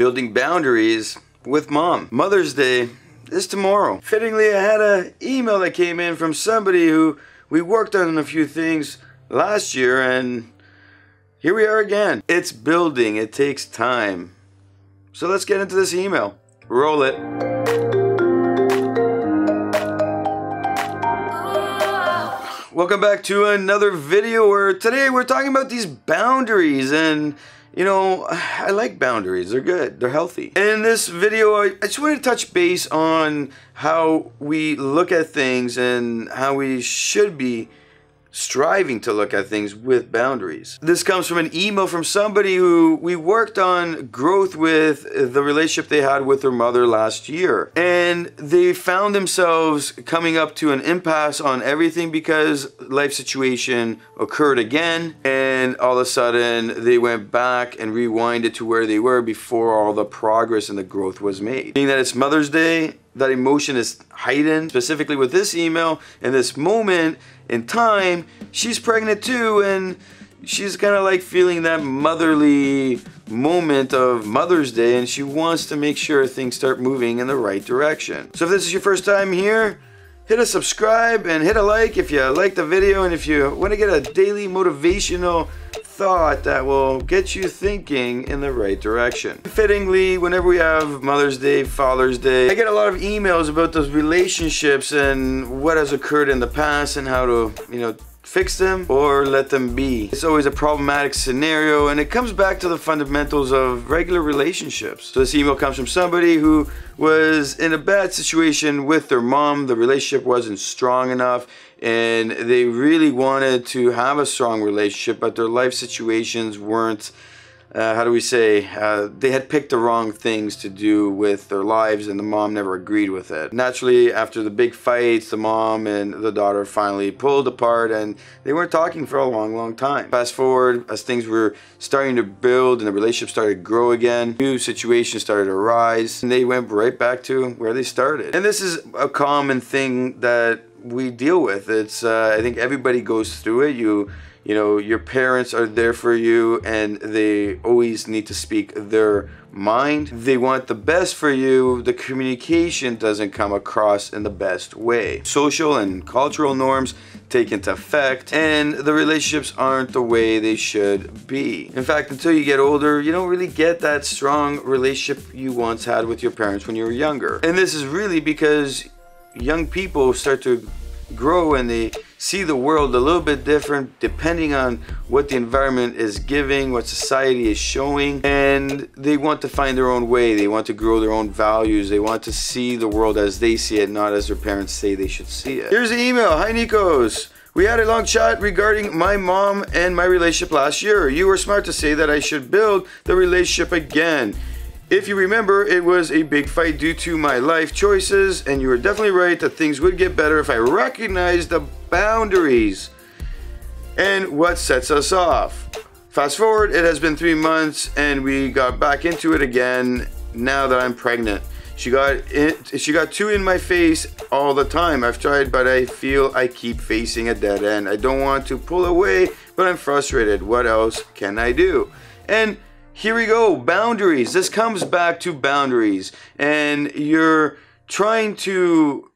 building boundaries with mom. Mother's Day is tomorrow. Fittingly, I had an email that came in from somebody who we worked on a few things last year and here we are again. It's building, it takes time. So let's get into this email. Roll it. Welcome back to another video where today we're talking about these boundaries and you know, I like boundaries. They're good. They're healthy. In this video, I, just wanted to touch base on how we look at things and how we should be striving to look at things with boundaries. This comes from an email from somebody who we worked on growth with uh, the relationship they had with their mother last year. And they found themselves coming up to an impasse on everything because life situation occurred again and all of a sudden they went back and rewinded to where they were before all the progress and the growth was made. Being that it's Mother's Day, that emotion is heightened, specifically with this email in this moment in time, she's pregnant too, and she's kind of like feeling that motherly moment of Mother's Day, and she wants to make sure things start moving in the right direction. So if this is your first time here, hit a subscribe and hit a like if you like the video and if you want to get a daily motivational thought that will get you thinking in the right direction. Fittingly, whenever we have Mother's Day, Father's Day, I get a lot of emails about those relationships and what has occurred in the past and how to, you know, fix them or let them be. It's always a problematic scenario and it comes back to the fundamentals of regular relationships. So this email comes from somebody who was in a bad situation with their mom. The relationship wasn't strong enough and they really wanted to have a strong relationship, but their life situations weren't. Uh, how do we say, uh, they had picked the wrong things to do with their lives and the mom never agreed with it. Naturally, after the big fights, the mom and the daughter finally pulled apart and they weren't talking for a long, long time. Fast forward, as things were starting to build and the relationship started to grow again, new situations started to arise and they went right back to where they started. And this is a common thing that we deal with. It's uh, I think everybody goes through it. You you know your parents are there for you and they always need to speak their mind. They want the best for you. The communication doesn't come across in the best way. Social and cultural norms take into effect and the relationships aren't the way they should be. In fact, until you get older, you don't really get that strong relationship you once had with your parents when you were younger. And this is really because young people start to grow and they see the world a little bit different depending on what the environment is giving, what society is showing, and they want to find their own way. They want to grow their own values. They want to see the world as they see it, not as their parents say they should see it. Here's the email. Hi, Nikos. We had a long chat regarding my mom and my relationship last year. You were smart to say that I should build the relationship again. If you remember, it was a big fight due to my life choices, and you were definitely right that things would get better if I recognized the boundaries and what sets us off. Fast forward, it has been three months, and we got back into it again now that I'm pregnant. She got it, she got two in my face all the time. I've tried, but I feel I keep facing a dead end. I don't want to pull away, but I'm frustrated. What else can I do? And here we go, boundaries. This comes back to boundaries. And you're trying to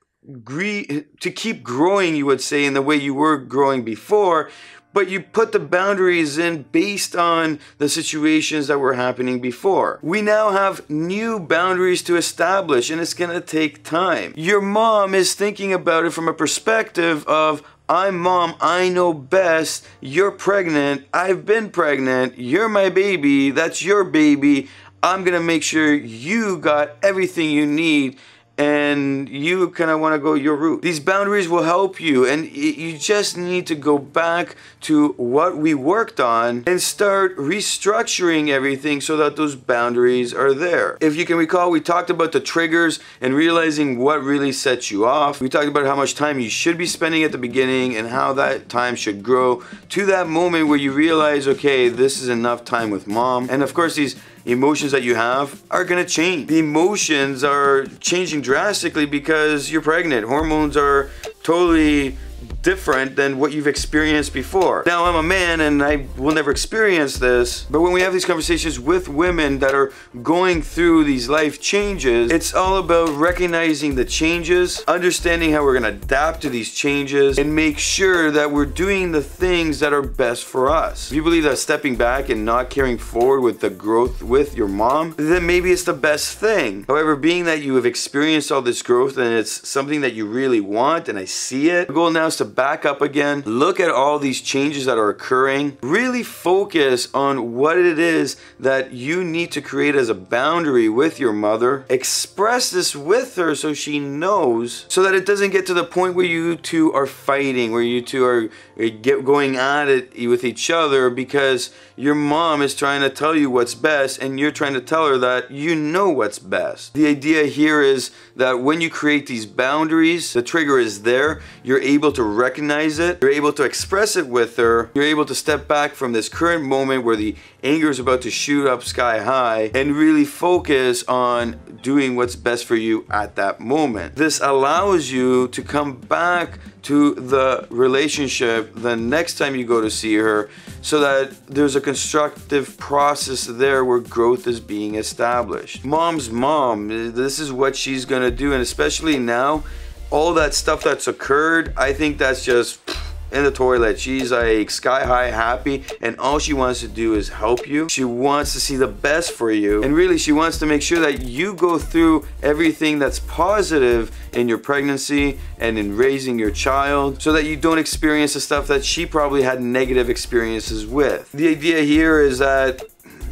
to keep growing, you would say, in the way you were growing before, but you put the boundaries in based on the situations that were happening before. We now have new boundaries to establish and it's gonna take time. Your mom is thinking about it from a perspective of I'm mom, I know best. You're pregnant. I've been pregnant. You're my baby. That's your baby. I'm gonna make sure you got everything you need and you kind of want to go your route. These boundaries will help you and you just need to go back to what we worked on and start restructuring everything so that those boundaries are there. If you can recall, we talked about the triggers and realizing what really sets you off. We talked about how much time you should be spending at the beginning and how that time should grow to that moment where you realize, okay, this is enough time with mom. And of course, these emotions that you have are gonna change. The emotions are changing drastically because you're pregnant. Hormones are totally different than what you've experienced before. Now, I'm a man and I will never experience this, but when we have these conversations with women that are going through these life changes, it's all about recognizing the changes, understanding how we're gonna adapt to these changes, and make sure that we're doing the things that are best for us. If you believe that stepping back and not carrying forward with the growth with your mom, then maybe it's the best thing. However, being that you have experienced all this growth and it's something that you really want and I see it, the goal now is to back up again, look at all these changes that are occurring, really focus on what it is that you need to create as a boundary with your mother, express this with her so she knows, so that it doesn't get to the point where you two are fighting, where you two are eh, get going at it with each other because your mom is trying to tell you what's best and you're trying to tell her that you know what's best. The idea here is that when you create these boundaries, the trigger is there, you're able to recognize it, you're able to express it with her, you're able to step back from this current moment where the anger is about to shoot up sky high and really focus on doing what's best for you at that moment. This allows you to come back to the relationship the next time you go to see her so that there's a constructive process there where growth is being established. Mom's mom, this is what she's gonna do, and especially now, all that stuff that's occurred, I think that's just in the toilet. She's like sky high happy and all she wants to do is help you. She wants to see the best for you and really she wants to make sure that you go through everything that's positive in your pregnancy and in raising your child so that you don't experience the stuff that she probably had negative experiences with. The idea here is that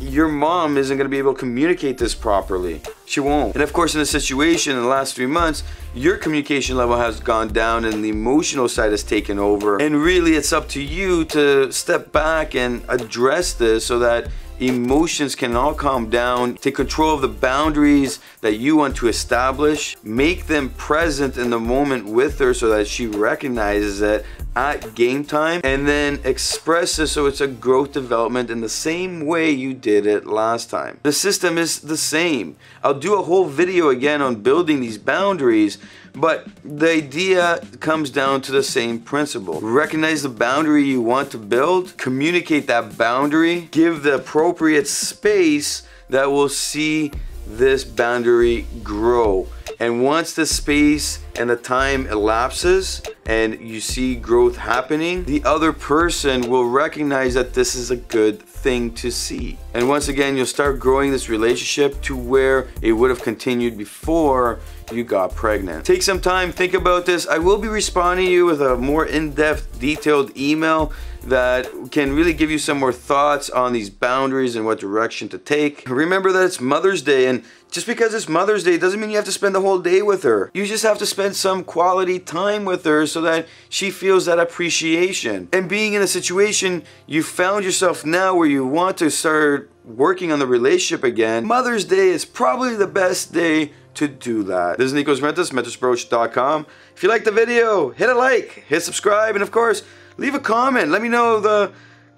your mom isn't going to be able to communicate this properly. She won't. And of course, in the situation in the last three months, your communication level has gone down and the emotional side has taken over. And really, it's up to you to step back and address this so that emotions can all calm down, take control of the boundaries that you want to establish, make them present in the moment with her so that she recognizes it at game time and then express it so it's a growth development in the same way you did it last time. The system is the same. I'll do a whole video again on building these boundaries but the idea comes down to the same principle. Recognize the boundary you want to build, communicate that boundary, give the appropriate space that will see this boundary grow. And once the space and the time elapses and you see growth happening, the other person will recognize that this is a good thing to see. And once again, you'll start growing this relationship to where it would have continued before you got pregnant. Take some time, think about this. I will be responding to you with a more in-depth, detailed email that can really give you some more thoughts on these boundaries and what direction to take. Remember that it's Mother's Day and just because it's Mother's Day doesn't mean you have to spend the whole day with her. You just have to spend some quality time with her so that she feels that appreciation. And being in a situation you found yourself now where you want to start working on the relationship again, Mother's Day is probably the best day to do that. This is Nikos Rentas, mentorapproach.com. If you like the video, hit a like, hit subscribe, and of course, leave a comment. Let me know the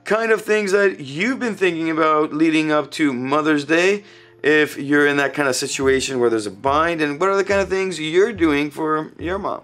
kind of things that you've been thinking about leading up to Mother's Day if you're in that kind of situation where there's a bind and what are the kind of things you're doing for your mom.